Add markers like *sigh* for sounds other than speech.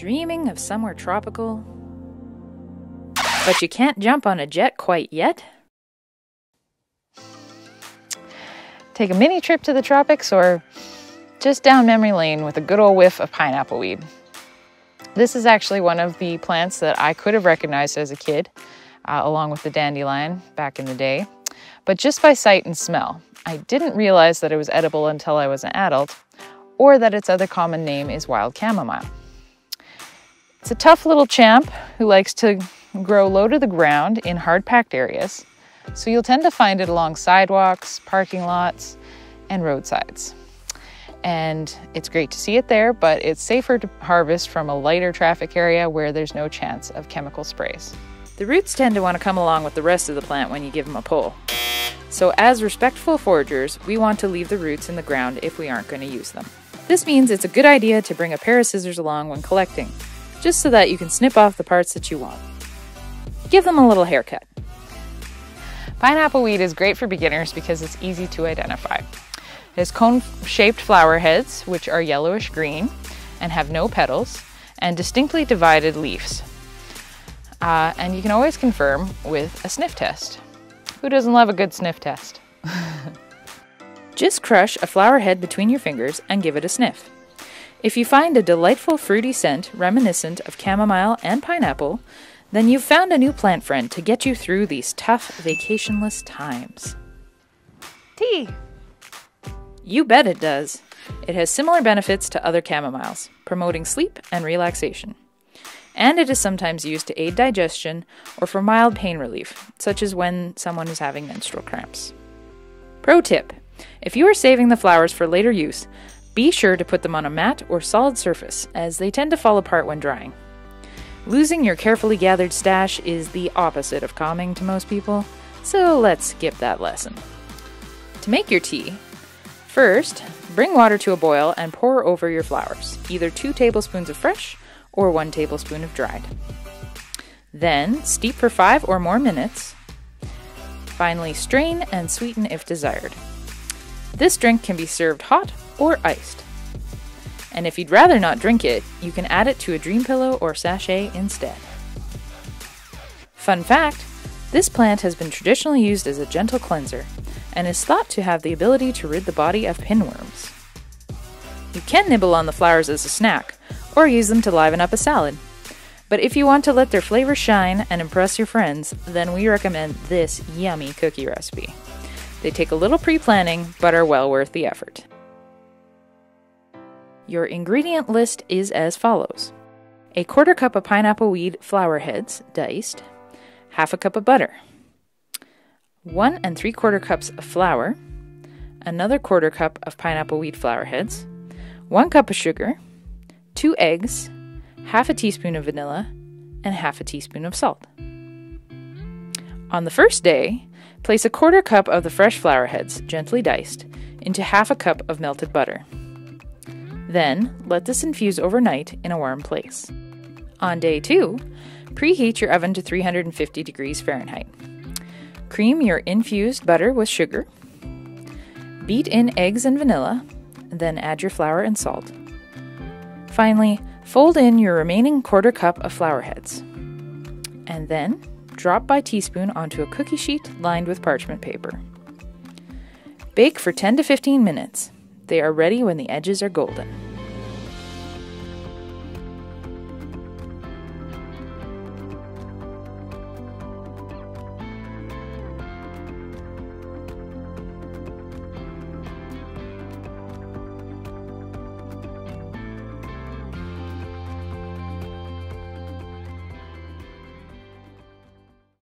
Dreaming of somewhere tropical? But you can't jump on a jet quite yet? Take a mini trip to the tropics or just down memory lane with a good old whiff of pineapple weed. This is actually one of the plants that I could have recognized as a kid, uh, along with the dandelion back in the day, but just by sight and smell. I didn't realize that it was edible until I was an adult, or that its other common name is wild chamomile. It's a tough little champ who likes to grow low to the ground in hard packed areas, so you'll tend to find it along sidewalks, parking lots, and roadsides. And it's great to see it there, but it's safer to harvest from a lighter traffic area where there's no chance of chemical sprays. The roots tend to want to come along with the rest of the plant when you give them a pull. So, as respectful foragers, we want to leave the roots in the ground if we aren't going to use them. This means it's a good idea to bring a pair of scissors along when collecting, just so that you can snip off the parts that you want. Give them a little haircut. Pineapple weed is great for beginners because it's easy to identify. It has cone shaped flower heads, which are yellowish green and have no petals, and distinctly divided leaves. Uh, and you can always confirm with a sniff test. Who doesn't love a good sniff test? *laughs* Just crush a flower head between your fingers and give it a sniff. If you find a delightful fruity scent reminiscent of chamomile and pineapple, then you've found a new plant friend to get you through these tough vacationless times. Tea! You bet it does. It has similar benefits to other chamomiles, promoting sleep and relaxation and it is sometimes used to aid digestion or for mild pain relief, such as when someone is having menstrual cramps. Pro tip if you are saving the flowers for later use, be sure to put them on a mat or solid surface, as they tend to fall apart when drying. Losing your carefully gathered stash is the opposite of calming to most people, so let's skip that lesson. To make your tea, first, bring water to a boil and pour over your flowers, either 2 tablespoons of fresh or 1 tablespoon of dried. Then steep for 5 or more minutes. Finally, strain and sweeten if desired. This drink can be served hot or iced. And if you'd rather not drink it, you can add it to a dream pillow or sachet instead. Fun fact this plant has been traditionally used as a gentle cleanser and is thought to have the ability to rid the body of pinworms. You can nibble on the flowers as a snack, or use them to liven up a salad. But if you want to let their flavor shine and impress your friends, then we recommend this yummy cookie recipe. They take a little pre planning, but are well worth the effort. Your ingredient list is as follows. A quarter cup of pineapple weed flower heads, diced, half a cup of butter, one and three quarter cups of flour, another quarter cup of pineapple weed flower heads, one cup of sugar, two eggs, half a teaspoon of vanilla, and half a teaspoon of salt. On the first day, place a quarter cup of the fresh flower heads, gently diced, into half a cup of melted butter. Then, let this infuse overnight in a warm place. On day two, preheat your oven to 350 degrees Fahrenheit. Cream your infused butter with sugar. Beat in eggs and vanilla, then add your flour and salt. Finally, fold in your remaining quarter cup of flower heads. And then drop by teaspoon onto a cookie sheet lined with parchment paper. Bake for 10 to 15 minutes. They are ready when the edges are golden.